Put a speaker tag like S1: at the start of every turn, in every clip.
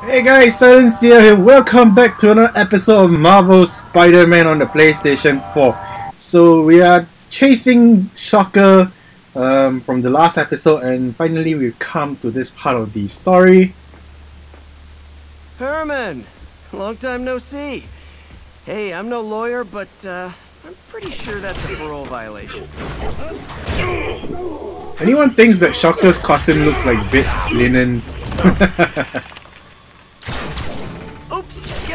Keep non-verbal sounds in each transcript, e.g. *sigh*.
S1: Hey guys, Silence here. Welcome back to another episode of Marvel Spider-Man on the PlayStation 4. So we are chasing Shocker um, from the last episode and finally we've come to this part of the story.
S2: Herman! Long time no see. Hey, I'm no lawyer, but uh, I'm pretty sure that's a parole violation.
S1: Anyone thinks that Shocker's costume looks like bit linens? *laughs*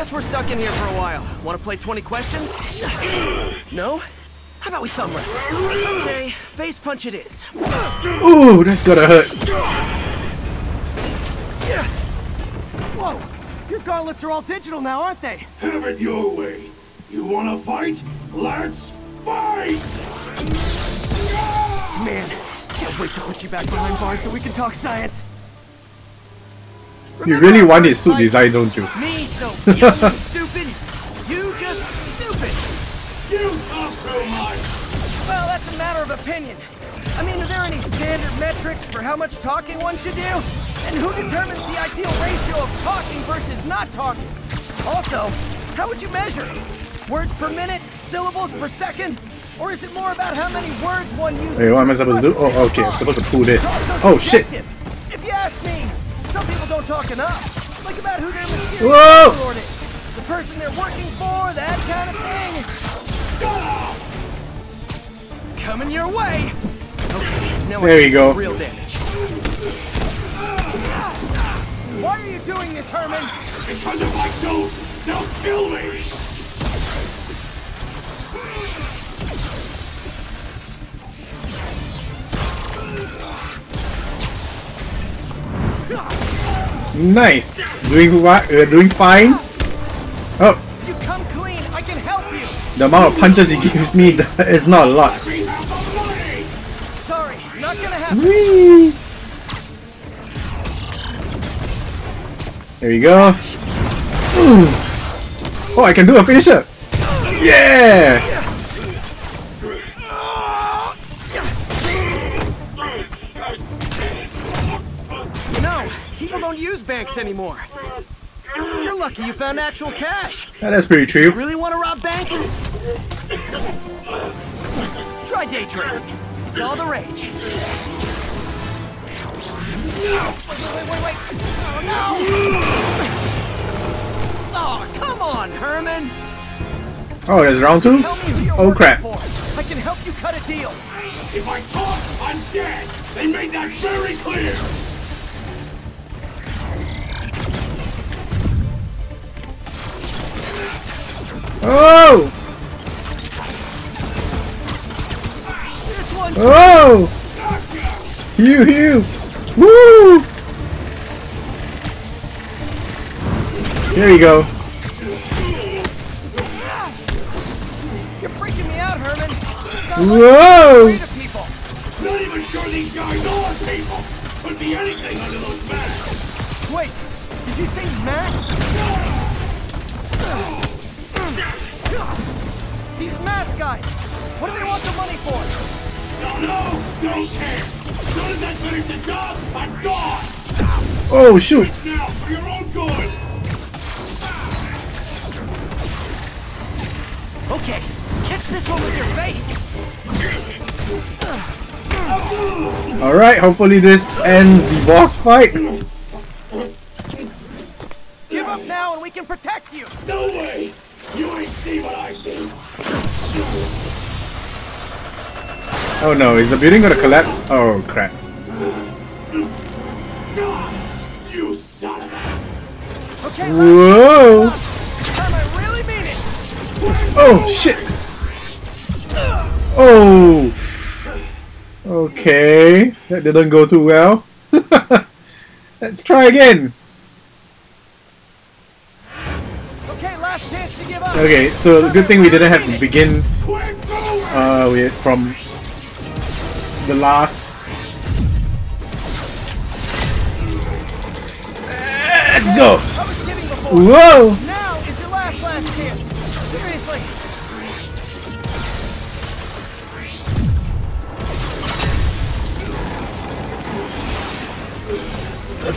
S2: Oops, guess we're stuck in here for a while. Want to play 20 questions? No? How about we thumb wrestle? Okay, face punch it is.
S1: Ooh, that's gotta hurt.
S2: Whoa! Your gauntlets are all digital now, aren't they?
S3: Have it your way. You wanna fight? Let's fight!
S2: Man, can't wait to put you back behind bars so we can talk science.
S1: You really want his suit design, don't you?
S2: Me so *laughs* young and stupid, you just stupid.
S3: You talk too much!
S2: Well, that's a matter of opinion. I mean, are there any standard metrics for how much talking one should do? And who determines the ideal ratio of talking versus not talking? Also, how would you measure? Words per minute? Syllables per second? Or is it more about how many words one uses?
S1: Wait, what am I supposed to do? Oh, okay, I'm supposed to pull this. Oh, shit!
S2: Some people don't talk enough. Like about who their mysterious
S1: Whoa!
S2: overlord is. The person they're working for, that kind of thing. Coming your way. Okay, now
S1: There you go.
S2: Real damage. Why are you doing this, Herman?
S3: Because if I don't, they'll kill me!
S1: Nice! Doing what? Uh, doing fine? Oh,
S2: You come clean. I can help you.
S1: the amount of punches he gives me *laughs* is not a lot.
S3: We have the money!
S2: Sorry, not gonna happen.
S1: Whee! There we go. Ooh. *clears throat* Oh, I can do a finisher! Yeah!
S2: You know, people don't use banks anymore. You're lucky you found actual cash.
S1: Yeah, that's pretty true.
S2: Really want to rob banks? Try day trading. It's all the rage. Wait, wait, wait, wait. Oh, no! Oh, come on, Herman.
S1: Oh, there's round two?
S2: Tell me who you're
S1: Oh, crap.
S2: I can help you cut a deal.
S3: If I talk, I'm dead! They made that very clear!
S1: Oh!
S2: This one.
S1: Oh! Hew, hew! Woo! There you go.
S2: You're freaking me out, Herman.
S1: Whoa!
S2: you're afraid of people.
S3: Not even sure these guys are people! Could be anything under those masks!
S2: Wait, did you say mask? These guys. What do they want the money for?
S3: Don't know! Don't care! As soon as I finish the job, I'm gone!
S1: Oh, shoot!
S3: Now, for your own good!
S2: Okay, catch this one with your face.
S1: Alright, hopefully this ends the boss fight.
S2: Give up now and we can protect you.
S3: No way! You ain't see what I see!
S1: Oh no, is the building gonna collapse? Oh crap.
S3: You son of.
S2: Okay,
S1: Whoa!
S2: last time I really.
S1: Oh shit! Oh! Okay, that didn't go too well. *laughs* Let's try again.
S2: Okay,
S1: so the good thing we didn't have to begin uh, with from the last. Let's go! Whoa!
S2: Now your last last chance. Seriously.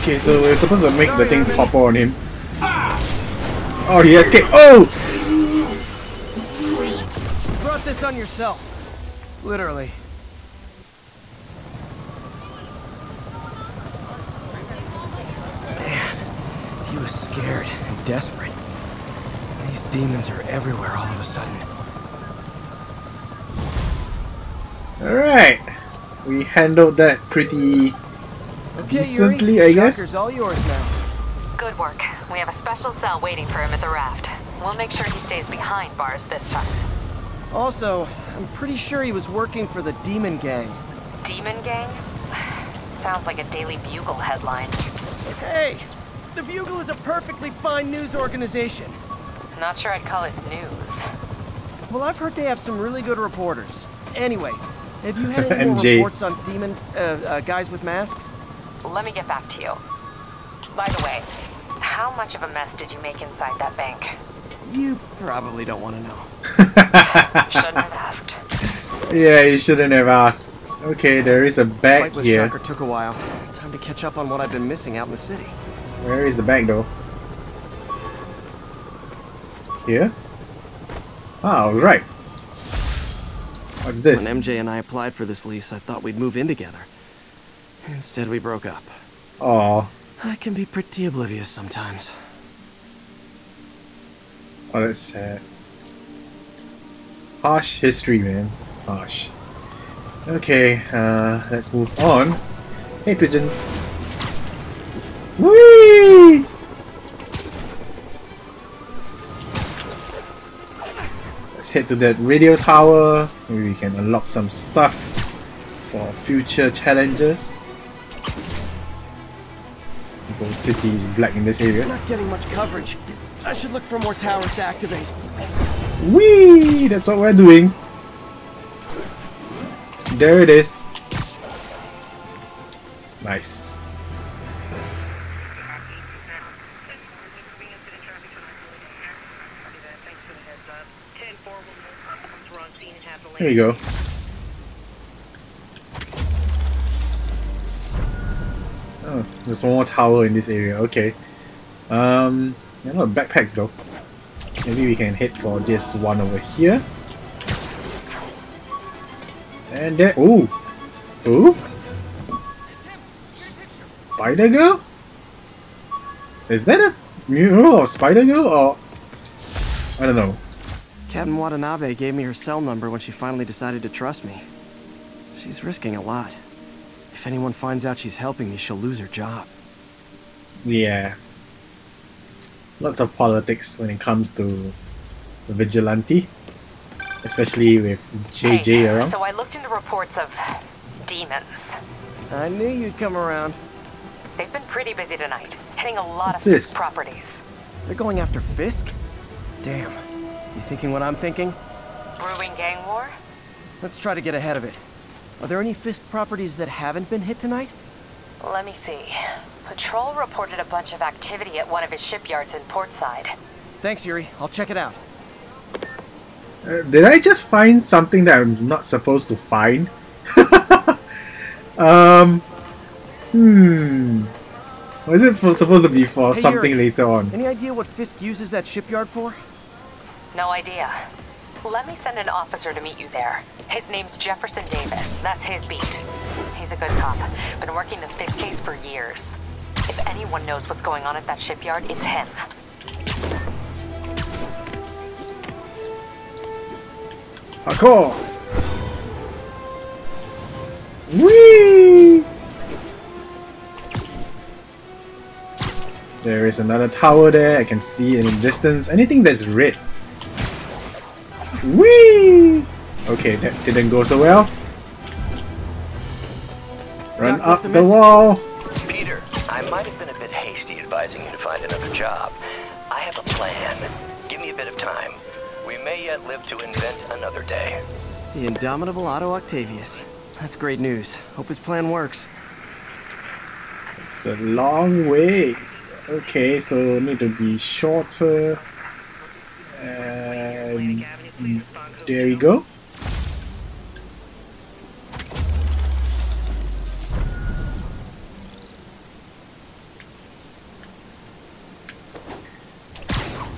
S1: Okay, so we're supposed to make the thing topple on him. Oh, he escaped. Oh!
S2: You brought this on yourself. Literally. Man, he was scared and desperate. These demons are everywhere all of a sudden.
S1: Alright. We handled that pretty
S2: Okay,
S1: decently,
S2: Yuri,
S1: I guess.
S2: Shocker's all yours now.
S4: Good work. We have a special cell waiting for him at the raft. We'll make sure he stays behind bars this time.
S2: Also, I'm pretty sure he was working for the Demon Gang.
S4: Demon Gang? *sighs* Sounds like a Daily Bugle headline.
S2: Hey, the Bugle is a perfectly fine news organization.
S4: Not sure I'd call it news.
S2: Well, I've heard they have some really good reporters. Anyway, have you had *laughs* any more reports on demon uh, uh, guys with masks?
S4: Let me get back to you. By the way, how much of a mess did you make inside that bank?
S2: You probably don't want to know. *laughs*
S4: Shouldn't have asked.
S1: yeah, you shouldn't have asked. Okay, there is a bag
S2: Fight
S1: here.
S2: Shocker took a while. Time to catch up on what I've been missing out in the city.
S1: Where is the bag though? Here? Ah, I was right. What's this?
S2: When MJ and I applied for this lease, I thought we'd move in together. Instead, we broke up.
S1: Oh,
S2: I can be pretty oblivious sometimes.
S1: Oh, that's sad. Harsh history, man. Harsh. Okay, uh, let's move on. Hey, pigeons. Whee! Let's head to that radio tower. Maybe we can unlock some stuff for future challenges. Gold City is black in this area.
S2: Not getting much coverage. I should look for more towers to activate.
S1: Whee! That's what we're doing. There it is. Nice. There you go. Oh, there's one more tower in this area. Okay. Um, there are a lot of backpacks though. Maybe we can head for this one over here. And there. Ooh! Ooh! Spider Girl? Is that a mural of Spider Girl or. I don't know.
S2: Captain Watanabe gave me her cell number when she finally decided to trust me. She's risking a lot. If anyone finds out she's helping me, she'll lose her job.
S1: Yeah. Lots of politics when it comes to vigilante. Especially with JJ
S4: Hey,
S1: around.
S4: So I looked into reports of demons.
S2: I knew you'd come around.
S4: They've been pretty busy tonight, hitting a lot
S1: What's
S4: of
S1: this?
S4: properties.
S2: They're going after Fisk? Damn. You thinking what I'm thinking?
S4: Brewing gang war?
S2: Let's try to get ahead of it. Are there any Fisk properties that haven't been hit tonight?
S4: Let me see. Patrol reported a bunch of activity at one of his shipyards in Portside.
S2: Thanks, Yuri. I'll check it out.
S1: Uh, did I just find something that I'm not supposed to find? *laughs* um. Hmm. Was it for, supposed to be for
S2: Hey,
S1: something
S2: Yuri.
S1: later on?
S2: Any idea what Fisk uses that shipyard for?
S4: No idea. Let me send an officer to meet you there. His name's Jefferson Davis. That's his beat. He's a good cop. Been working the Fisk case for years. If anyone knows what's going on at that shipyard, it's him.
S1: Parkour! Whee! There is another tower there. I can see in the distance. Anything that's red. Whee! Okay, that didn't go so well. Run
S2: Doc
S1: up
S2: left a
S1: the
S2: message.
S1: wall.
S5: Advising you to find another job. I have a plan. Give me a bit of time. We may yet live to invent another day.
S2: The indomitable Otto Octavius. That's great news. Hope his plan works.
S1: It's a long way. Okay, so need to be shorter. And there we go.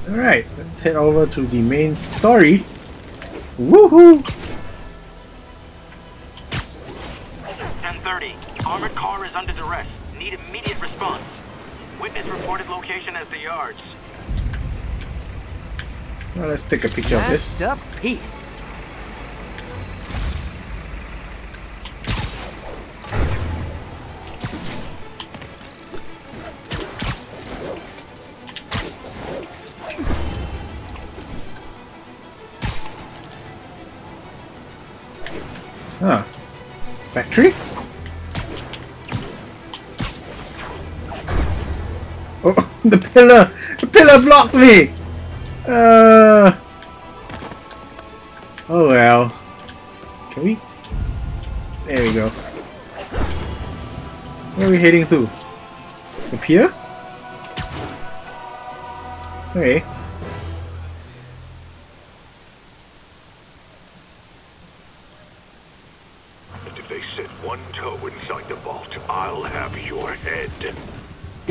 S1: Alright, let's head over to the main story. Woohoo!
S6: 1030. Armored car is under duress. Need immediate response. Witness reported location as the yards.
S1: Well, let's take a picture of this.
S7: Masterpiece.
S1: Huh. Pillar! The pillar blocked me! Uh... Oh well. Can we? There we go. Where are we heading to? Up here? Okay.
S8: And if they set one toe inside the vault, I'll have your head.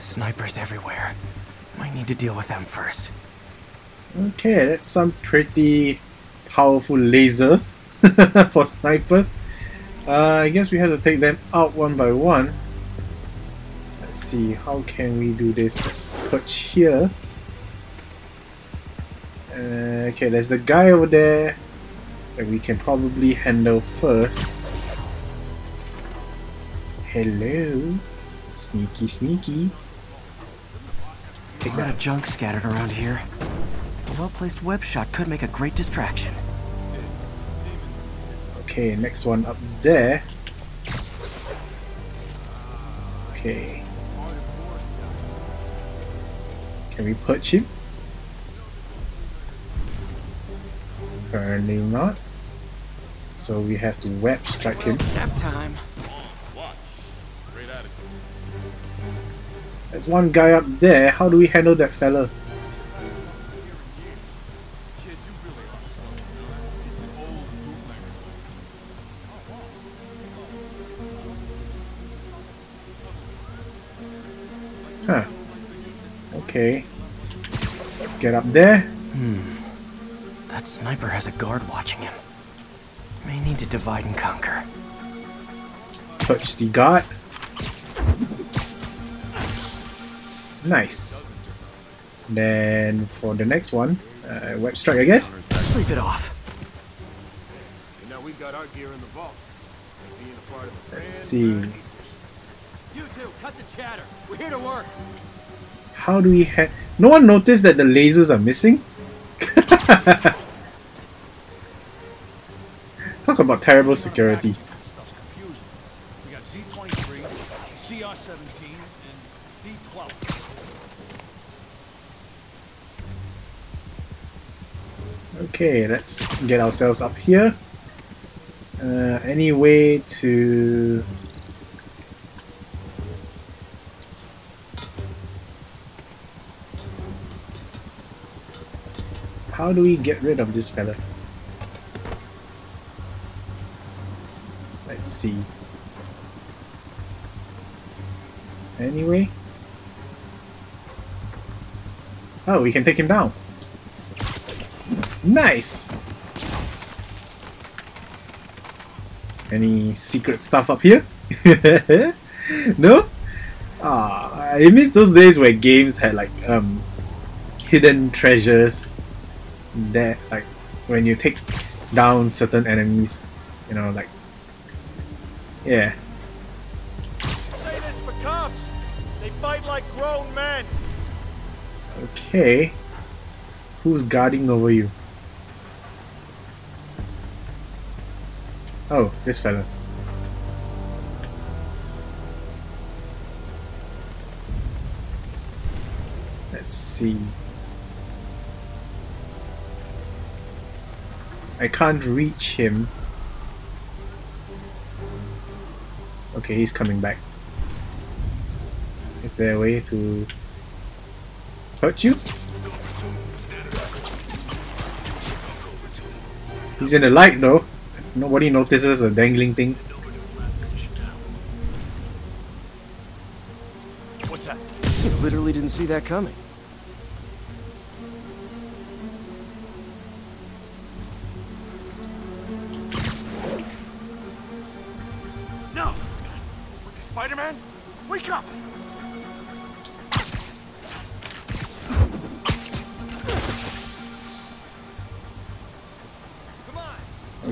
S2: Snipers everywhere. Might need to deal with them first.
S1: Okay, that's some pretty powerful lasers *laughs* for snipers. Uh, I guess we have to take them out one by one. Let's see, how can we do this? Let's here. Uh, okay, there's the guy over there that we can probably handle first. Hello. Sneaky, sneaky. Take
S2: A lot of junk scattered around here. A well-placed web shot could make a great distraction.
S1: Okay, next one up there. Okay. Can we perch him? Apparently not. So we have to web strike him.
S9: Nap time.
S1: There's one guy up there. How do we handle that fella? Huh. Okay. Let's get up there. Hmm.
S2: That sniper has a guard watching him. May need to divide and conquer.
S1: Touch the guard. Nice. Then for the next one, uh, web strike, I guess.
S2: Sleep it off.
S8: And now we've got our gear in the vault. Being a part of the
S1: Let's see.
S9: You two, cut the chatter. We're here to work.
S1: How do we have? No one noticed that the lasers are missing. *laughs* Talk about terrible security. Okay, let's get ourselves up here. Uh, any way to How do we get rid of this fella? Let's see. Anyway. Oh, we can take him down. Nice! Any secret stuff up here? *laughs* no? Ah, I miss those days where games had like um hidden treasures that like when you take down certain enemies, you know, like yeah.
S8: Say this for cops. They fight like grown men.
S1: Okay. Who's guarding over you? Oh, this fella. Let's see. I can't reach him. Okay, he's coming back. Is there a way to hurt you? He's in the light though. Nobody notices a dangling thing.
S10: What's that?
S11: Literally didn't see that coming.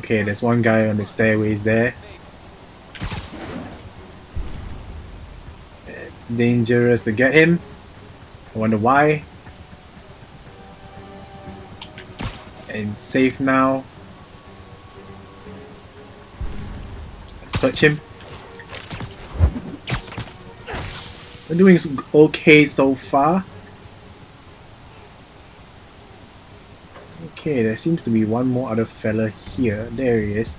S1: Okay, there's one guy on the stairways there. It's dangerous to get him. I wonder why. And safe now. Let's punch him. We're doing okay so far. Okay, there seems to be one more other fella here. There he is.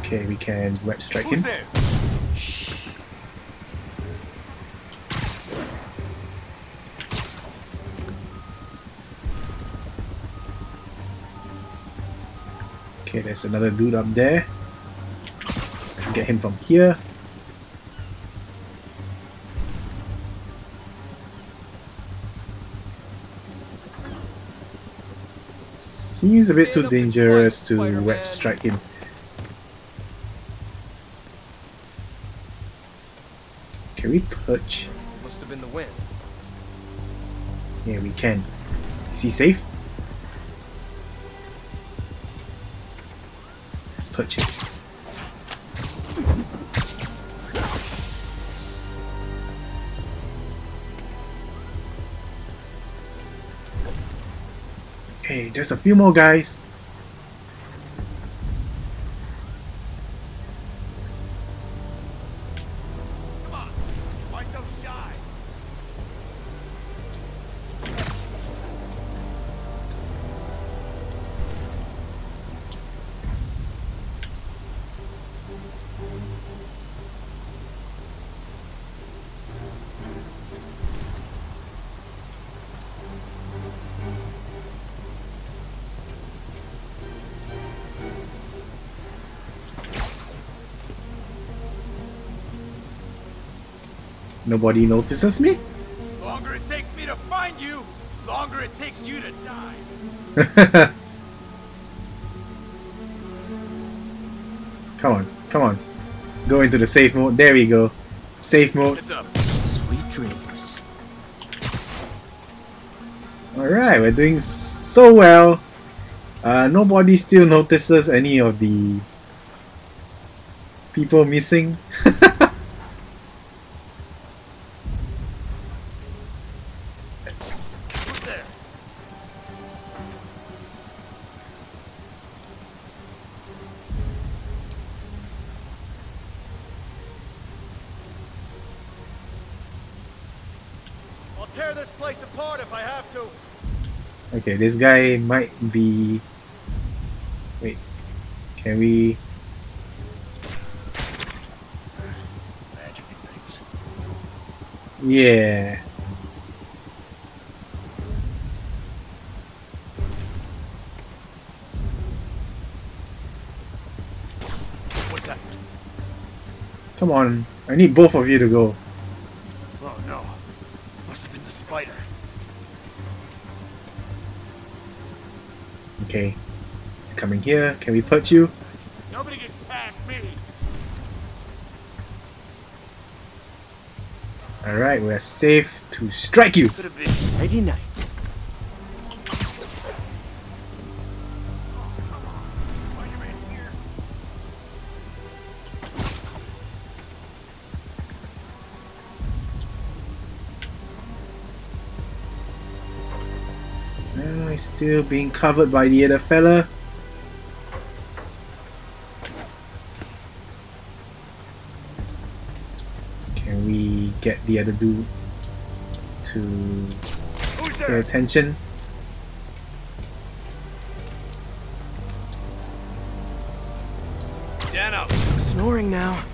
S1: Okay, we can web strike him. Okay, there's another dude up there. Let's get him from here. Seems a bit too dangerous to web strike him. Can we perch?
S11: Must have been the wind.
S1: Yeah, we can. Is he safe? Let's perch him. Just a few more guys. Nobody notices me?
S10: Longer it takes me to find you, longer it takes you to die. *laughs*
S1: come on, come on. Go into the safe mode. There we go. Safe mode.
S10: Heads up.
S11: Sweet dreams.
S1: Alright, we're doing so well. Uh, nobody still notices any of the people missing. *laughs* Let's-
S10: Who's there? I'll tear this place apart if I have to.
S1: Okay, this guy might be. Wait, can we? Yeah.
S10: What's that?
S1: Come on, I need both of you to go. Okay, he's coming here. Can we put you?
S10: Nobody gets past me.
S1: Alright, we're safe to strike you.
S10: Could have been.
S11: Friday night.
S1: Still being covered by the other fella. Can we get the other dude to...
S10: Who's
S1: Pay attention.
S10: Dano.
S2: Snoring now.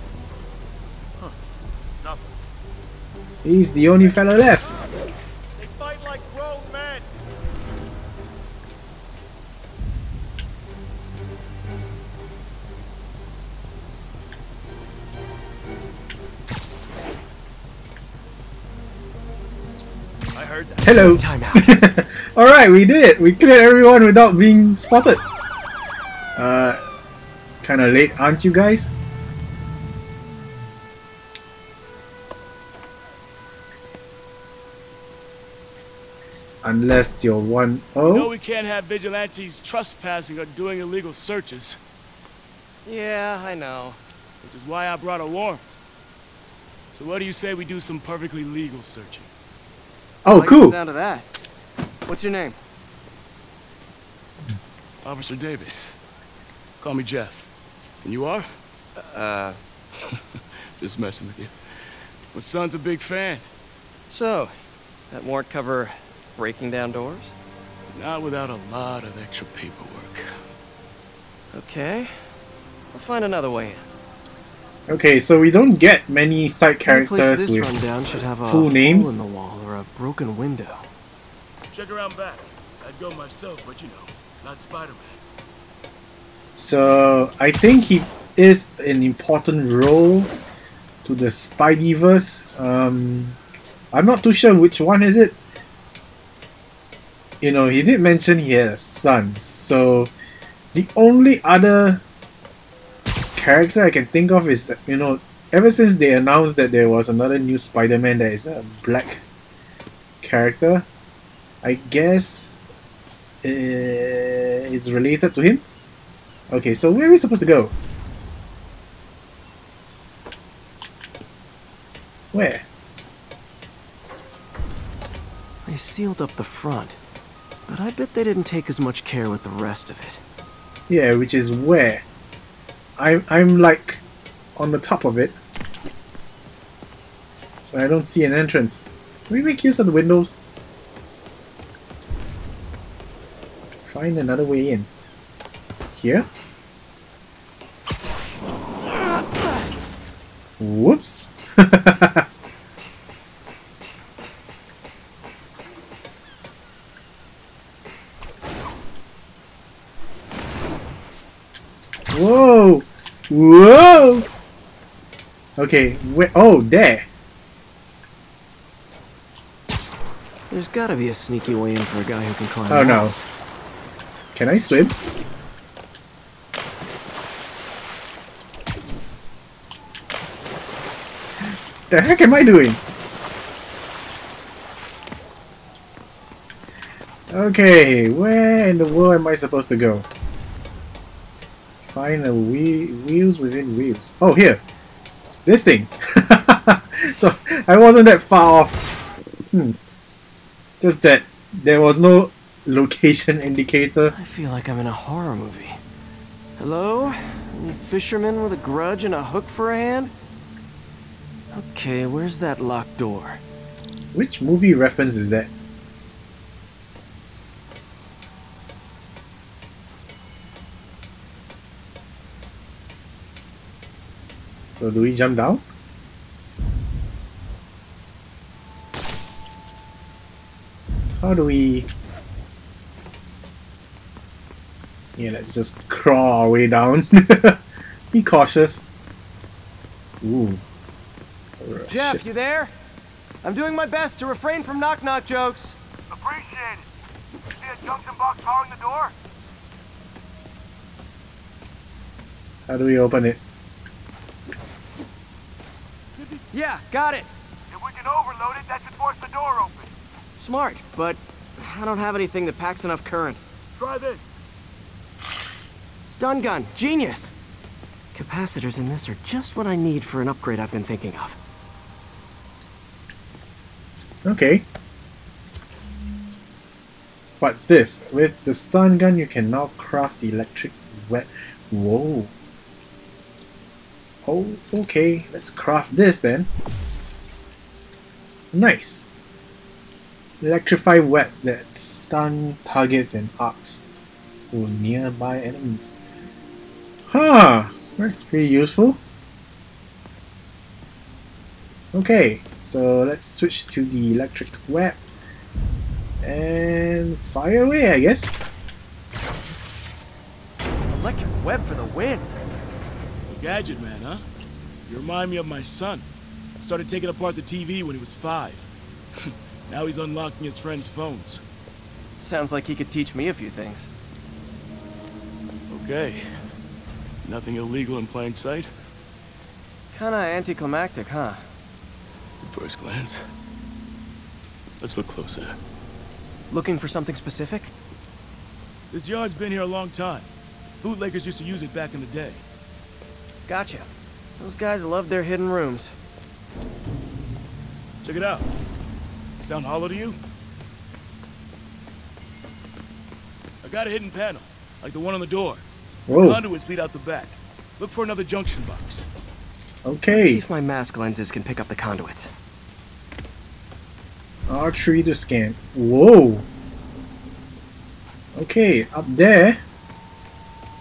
S10: Nothing.
S1: He's the only fella left.
S10: Heard that.
S1: Hello.
S2: Time out. *laughs*
S1: Alright, we did it. We cleared everyone without being spotted. Uh, kinda late, aren't you guys? Unless you're one
S10: No,
S1: oh
S10: we can't have vigilantes trespassing or doing illegal searches,
S12: Yeah, I know.
S10: which is why I brought a warrant. So what do you say we do some perfectly legal searching?
S1: Oh
S12: like the
S1: cool.
S12: sound of that. What's your name?
S10: Officer Davis. Call me Jeff. And you are?
S12: Uh, *laughs*
S10: Just messing with you. My son's a big fan.
S12: so, that warrant cover breaking down doors?
S10: Not without a lot of extra paperwork.
S12: Okay. I'll find another way in.
S1: Okay, so we don't get many side characters with
S2: rundown should have a
S1: full
S2: hole
S1: names.
S2: in the wall or a broken window.
S10: Check around back. I'd go myself, but you know, not Spider-Man.
S1: So I think he is an important role to the Spideyverse. Um, I'm not too sure which one is it. You know, he did mention he had a son, so the only other character I can think of is you know, ever since they announced that there was another new Spider-Man that is a black character, I guess uh, is related to him. Okay, so where are we supposed to go? Where?
S2: They sealed up the front, but I bet they didn't take as much care with the rest of it.
S1: Yeah, which is where? I'm I'm like on the top of it. but I don't see an entrance. Can we make use of the windows? Find another way in. Here? Whoops. Whoa! Whoa! Okay, where? Oh, there.
S2: There's gotta be a sneaky way in for a guy who can climb
S1: Oh no. Can I swim? The heck am I doing? Okay, where in the world am I supposed to go? Find the wheel, wheels within wheels. Oh, here. This thing. *laughs* so I wasn't that far off. Hmm. Just that there was no location *laughs* indicator.
S2: I feel like I'm in a horror movie. Hello? Any fisherman with a grudge and a hook for a hand? Okay, where's that locked door?
S1: Which movie reference is that? So do we jump down? How do we... Yeah, let's just crawl our way down. *laughs* Be cautious. Ooh.
S12: Jeff,
S1: Shit.
S12: you there? I'm doing my best to refrain from knock-knock jokes.
S13: Appreciate it. You see a junction box powering the door?
S1: How do we open it?
S12: Yeah, got it.
S13: If we can overload it, that should force the door open.
S12: Smart, but I don't have anything that packs enough current.
S13: Try this.
S12: Stun gun, genius.
S2: Capacitors in this are just what I need for an upgrade I've been thinking of.
S1: Okay. What's this? With the stun gun, you can now craft electric web. Whoa. Oh, okay. Let's craft this then. Nice. Electrify web that stuns targets and arcs to nearby enemies. Huh, that's pretty useful. Okay, so let's switch to the electric web and fire away, I guess.
S14: Electric web for the win.
S10: Gadget man, huh? You remind me of my son. Started taking apart the TV when he was five. *laughs* now he's unlocking his friends' phones.
S2: Sounds like he could teach me a few things.
S10: Okay. Nothing illegal in plain sight?
S2: Kinda anticlimactic, huh?
S10: At first glance. Let's look closer.
S2: Looking for something specific?
S10: This yard's been here a long time. Bootleggers used to use it back in the day.
S2: Gotcha. Those guys love their hidden rooms.
S10: Check it out. Sound hollow to you? I got a hidden panel, like the one on the door.
S1: Whoa.
S10: Conduits lead out the back. Look for another junction box.
S1: Okay.
S2: See if my mask lenses can pick up the conduits.
S1: R3 to scan. Whoa. Okay, up there.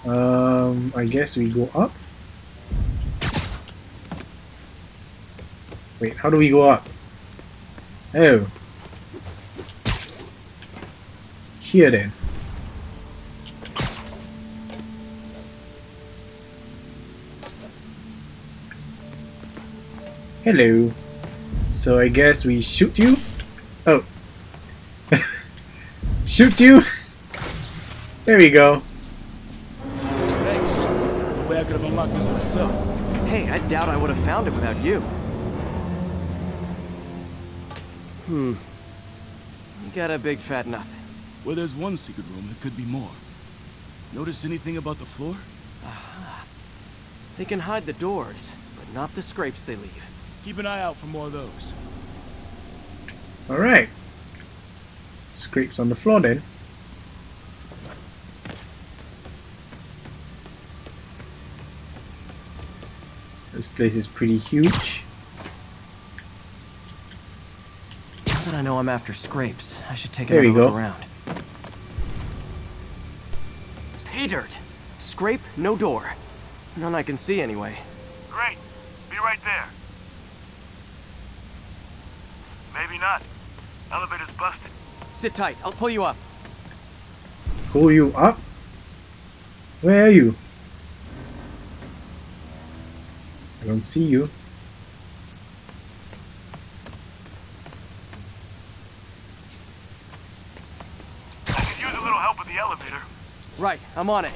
S1: Um, I guess we go up. Wait, how do we go up? Oh. Here then. Hello. So I guess we shoot you? Oh. *laughs* shoot you? There we go.
S10: Thanks. No way I could have unlocked this myself.
S2: Hey, I doubt I would have found it without you. Hmm. You got a big fat nothing.
S10: Well, there's one secret room, there could be more. Notice anything about the floor?
S2: They can hide the doors, but not the scrapes they leave.
S10: Keep an eye out for more of those.
S1: Alright. Scrapes on the floor then. This place is pretty huge.
S2: Now that I know I'm after scrapes, I should take
S1: There
S2: another look
S1: go.
S2: around. Pay dirt! Scrape, no door. None I can see anyway.
S15: Great. Be right there. Maybe not. Elevator's busted.
S2: Sit tight, I'll pull you up.
S1: Pull you up? Where are you? I don't see you.
S15: I could use a little help with the elevator.
S2: Right, I'm on it.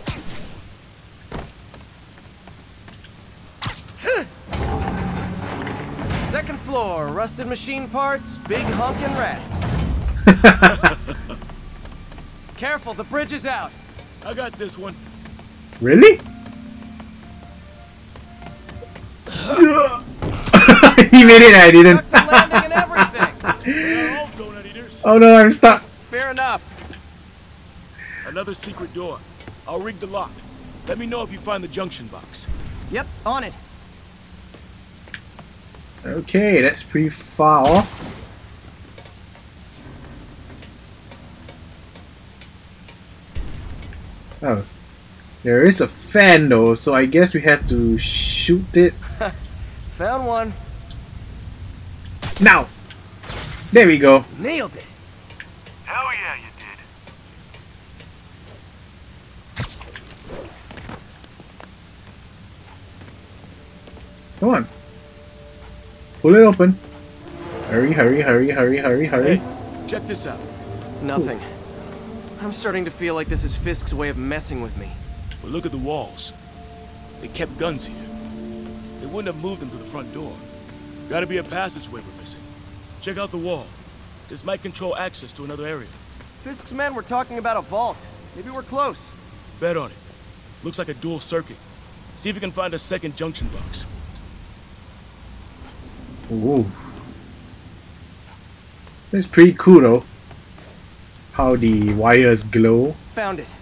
S2: Second floor, rusted machine parts, big honkin' rats. *laughs* Careful, the bridge is out.
S10: I got this one.
S1: Really? *laughs* he made it, I didn't.
S2: Stuck the landing and everything.
S10: They're all donut eaters.
S1: oh no, I'm stuck.
S2: Fair enough.
S10: Another secret door. I'll rig the lock. Let me know if you find the junction box.
S2: Yep, on it.
S1: Okay, that's pretty far off. Oh. There is a fan though, so I guess we have to shoot it *laughs*
S2: Found one.
S1: now. There we go.
S2: Nailed it.
S15: Hell yeah, you did.
S1: Come on. Pull it open. Hurry, hurry, hurry, hurry, hurry, hurry.
S10: Hey, check this out.
S2: Nothing. I'm starting to feel like this is Fisk's way of messing with me.
S10: But look at the walls. They kept guns here. They wouldn't have moved them to the front door. Gotta be a passageway we're missing. Check out the wall. This might control access to another area.
S2: Fisk's men were talking about a vault. Maybe we're close.
S10: Bet on it. Looks like a dual circuit. See if you can find a second junction box.
S1: Ooh. It's pretty cool though. How the wires glow.
S2: Found it.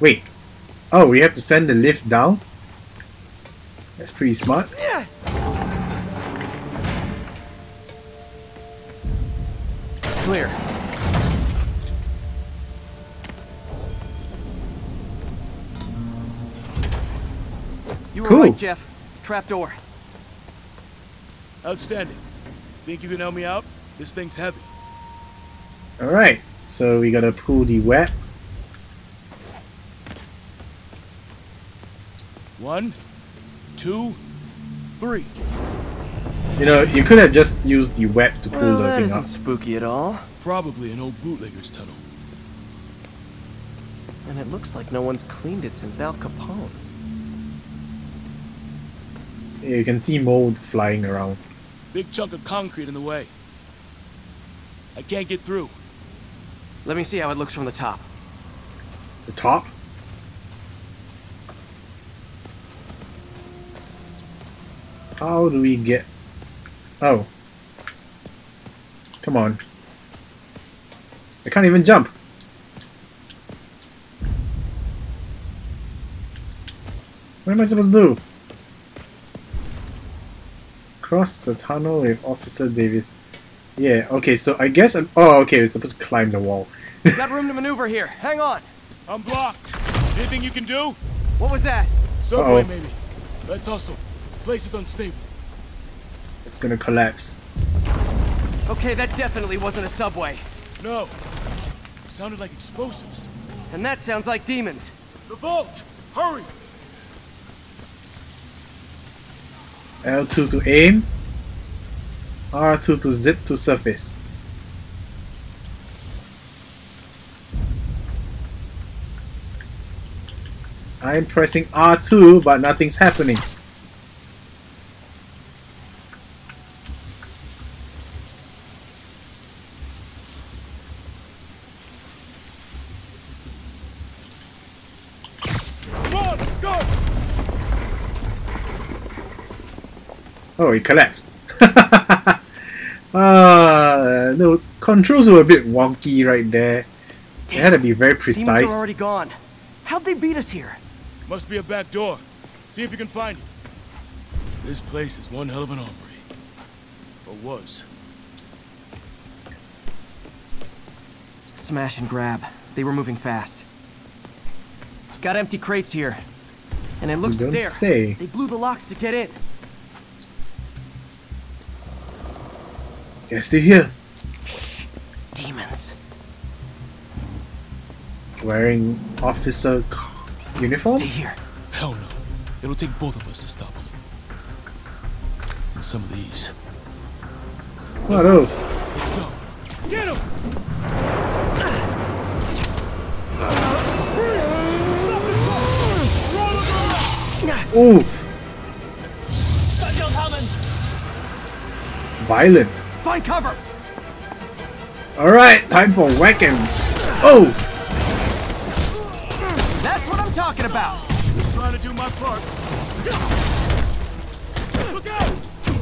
S1: Wait. Oh, we have to send the lift down? That's pretty smart.
S2: Yeah. Clear. You were
S1: Cool.
S2: right, Jeff. Trapdoor.
S10: Outstanding. Think you can help me out? This thing's heavy.
S1: Alright, so we gotta pull the web.
S10: One, two, three.
S1: You know, you could have just used the web to pull
S2: Well,
S1: the
S2: that
S1: thing
S2: isn't spooky at all.
S10: Probably an old bootlegger's tunnel.
S2: And it looks like no one's cleaned it since Al Capone.
S1: You can see mold flying around.
S10: Big chunk of concrete in the way. I can't get through.
S2: Let me see how it looks from the top.
S1: The top? How do we get... Oh. Come on. I can't even jump. What am I supposed to do? Cross the tunnel with Officer Davis. Yeah, okay, so I guess I'm... Oh, okay, we're supposed to climb the wall.
S2: Got *laughs* room to maneuver here. Hang on.
S10: I'm blocked. Anything you can do?
S2: What was that?
S10: Subway,
S1: Uh-oh.
S10: maybe. Let's hustle. Place is unstable.
S1: It's gonna collapse.
S2: Okay, that definitely wasn't a subway.
S10: No. Sounded like explosives.
S2: And that sounds like demons.
S10: The vault! Hurry!
S1: L2 to aim, R2 to zip to surface. I'm pressing R2 but nothing's happening. Oh, it collapsed. *laughs* Ah, the controls were a bit wonky right there. It had to be very
S2: Demons
S1: precise.
S2: are already gone. How'd they beat us here?
S10: Must be a back door. See if you can find it. This place is one hell of an armory. Or was.
S2: Smash and grab. They were moving fast. Got empty crates here. And it looks
S1: don't
S2: there.
S1: say.
S2: They blew the locks to get in.
S1: Yes, they're here.
S2: Shh. Demons.
S1: Wearing officer c-
S2: Stay
S1: uniforms?
S2: here.
S10: Hell no. It'll take both of us to stop them. And some of these.
S1: What are those?
S10: Let's go. Get him!
S1: Ooh! Violent.
S2: Find cover!
S1: Alright, time for weapons. Oh!
S2: That's what I'm talking about!
S10: Trying to do my part. Look out!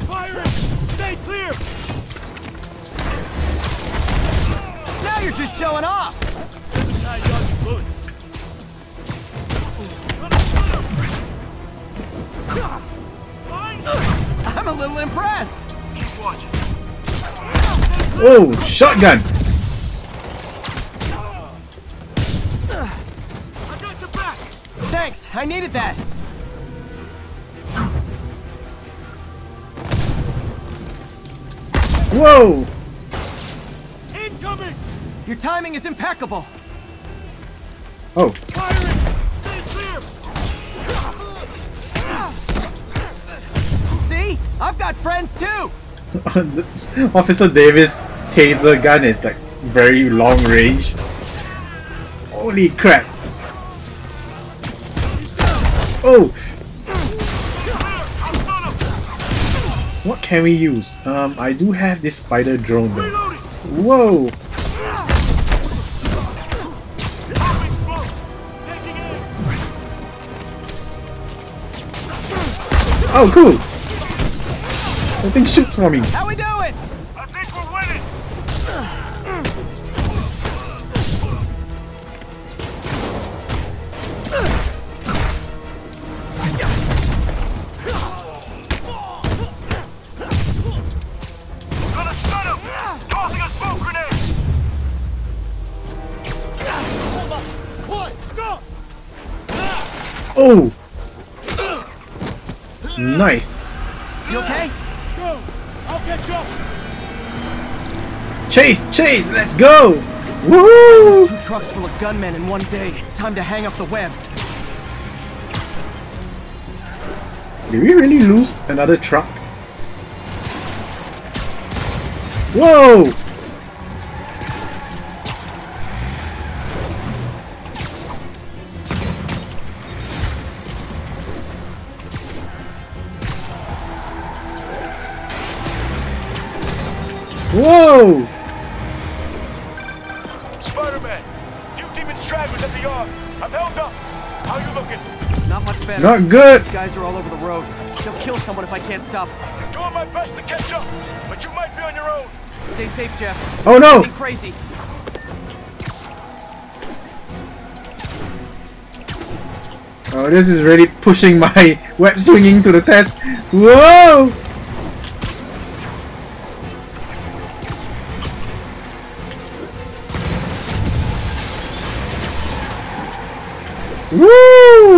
S10: Firing! Stay clear!
S2: Now you're just showing off!
S10: Nine yards of bullets.
S2: I'm a little impressed!
S10: Keep watching.
S1: Oh, shotgun!
S10: I got your back!
S2: Thanks, I needed that!
S1: Whoa!
S10: Incoming!
S2: Your timing is impeccable!
S1: Oh!
S2: See? I've got friends too! *laughs*
S1: Officer Davis' taser gun is like very long range. Holy crap! Oh! What can we use? Um, I do have this spider drone though. Whoa! Oh, cool! I think shoots for me.
S2: How we doing?
S10: I think we're winning.
S1: Oh! Nice!
S2: You okay?
S1: Chase, chase, let's go! Woohoo!
S11: Two trucks full of gunmen in one day. It's time to hang up the webs.
S1: Did we really lose another truck? Whoa! Whoa!
S10: Spider-Man! Few demon stragglers at the yard. I'm held up. How you looking?
S11: Not much better.
S1: Not good!
S11: These guys are all over the road. They'll kill someone if I can't stop them.
S10: Doing my best to catch up, but you might be on your own.
S11: Stay safe, Jeff.
S1: Oh no!
S11: Be crazy.
S1: Oh, this is really pushing my *laughs* web swinging to the test. Whoa!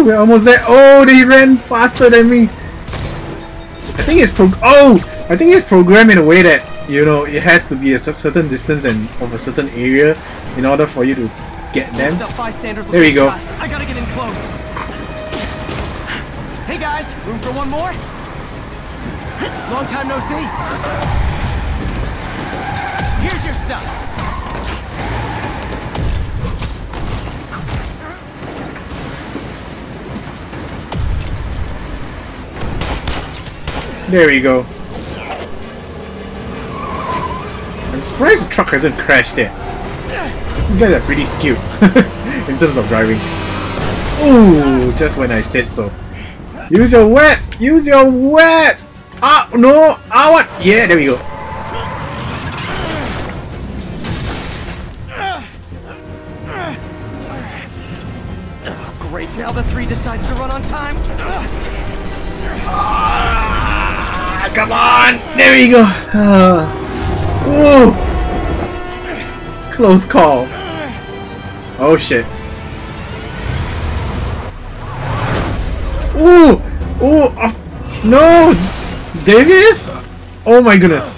S1: Woo! We're almost there. Oh, they ran faster than me. I think it's pro. Oh, I think it's programmed in a way that you know it has to be a certain distance and of a certain area in order for you to get them.
S11: What's up, bystanders?
S1: There we go.
S11: I gotta get in close. Hey guys, room for one more? Long time no see. Here's your stuff.
S1: There we go. I'm surprised the truck hasn't crashed yet. These guys are pretty skilled *laughs* in terms of driving. Ooh, just when I said so. Use your webs! Use your webs! Ah, no! Ah, what? Yeah, there we go.
S11: Great, now the three decides to run on time.
S1: Come on! There you go. *sighs* Whoa! Close call. Oh shit. Ooh! Ooh! uh, no! Davis? Oh my goodness.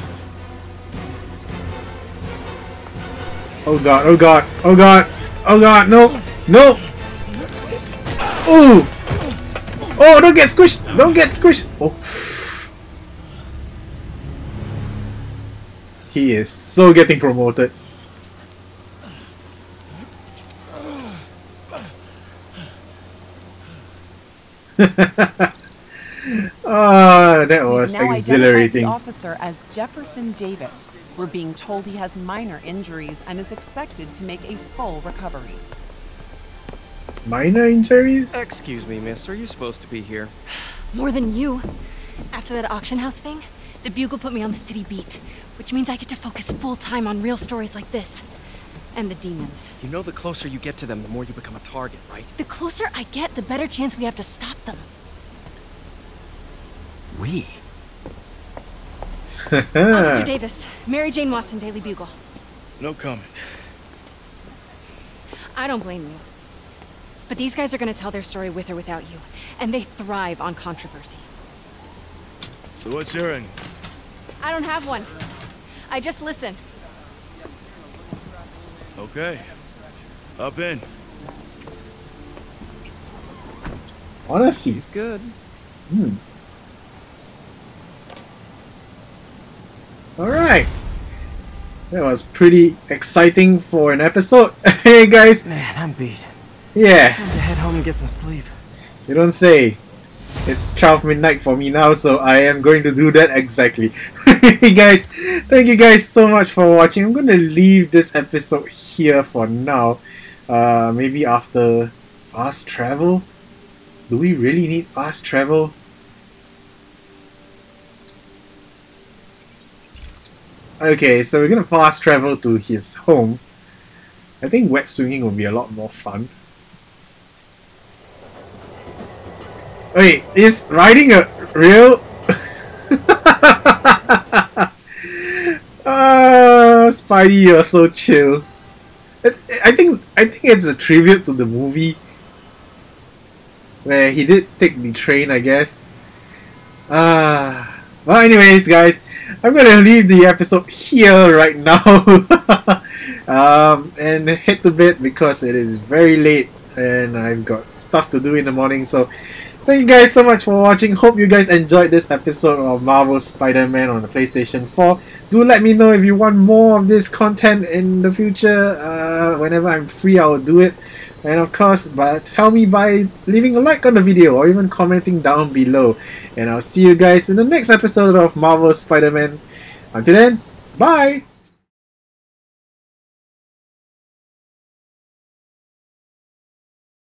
S1: Oh god, oh god, oh god, oh god, no! No! Ooh! Oh, don't get squished! Don't get squished! Oh. He is so getting promoted. *laughs* Ah, that was
S16: He's now identified
S1: exhilarating.
S16: the officer as Jefferson Davis. We're being told he has minor injuries and is expected to make a full recovery.
S1: Minor injuries?
S11: Excuse me, miss. Are you supposed to be here?
S17: More than you. After that auction house thing, the Bugle put me on the city beat, which means I get to focus full time on real stories like this. And the demons.
S11: You know the closer you get to them, the more you become a target, right?
S17: The closer I get, the better chance we have to stop them.
S11: We? *laughs*
S17: Officer *laughs* Davis, Mary Jane Watson, Daily Bugle.
S10: No comment.
S17: I don't blame you. But these guys are gonna tell their story with or without you, and they thrive on controversy.
S10: So what's your end?
S17: I don't have one. I just listen.
S10: Okay. Up in.
S1: Honesty.
S11: Good.
S1: Hmm. Alright. That was pretty exciting for an episode. *laughs* hey guys,
S11: Man, I'm beat.
S1: yeah,
S11: Time to head home and get some sleep.
S1: you don't say. It's 12 midnight for me now, so I am going to do that exactly. hey *laughs* guys, thank you guys so much for watching. I'm to leave this episode here for now. Uh, maybe after fast travel? Do we really need fast travel? Okay, so we're gonna fast travel to his home. I think web swinging will be a lot more fun. Wait, is riding a real? *laughs* Ah, Spidey, you're so chill. I think I think it's a tribute to the movie. where he did take the train, I guess. Ah. Uh, well, anyways, guys, I'm gonna leave the episode here right now *laughs* um, and head to bed because it is very late and I've got stuff to do in the morning. So, thank you guys so much for watching. Hope you guys enjoyed this episode of Marvel Spider-Man on the PlayStation 4. Do let me know if you want more of this content in the future. Uh, whenever I'm free, I'll do it. And of course, but tell me by leaving a like on the video or even commenting down below. And I'll see you guys in the next episode of Marvel Spider-Man. Until then, bye!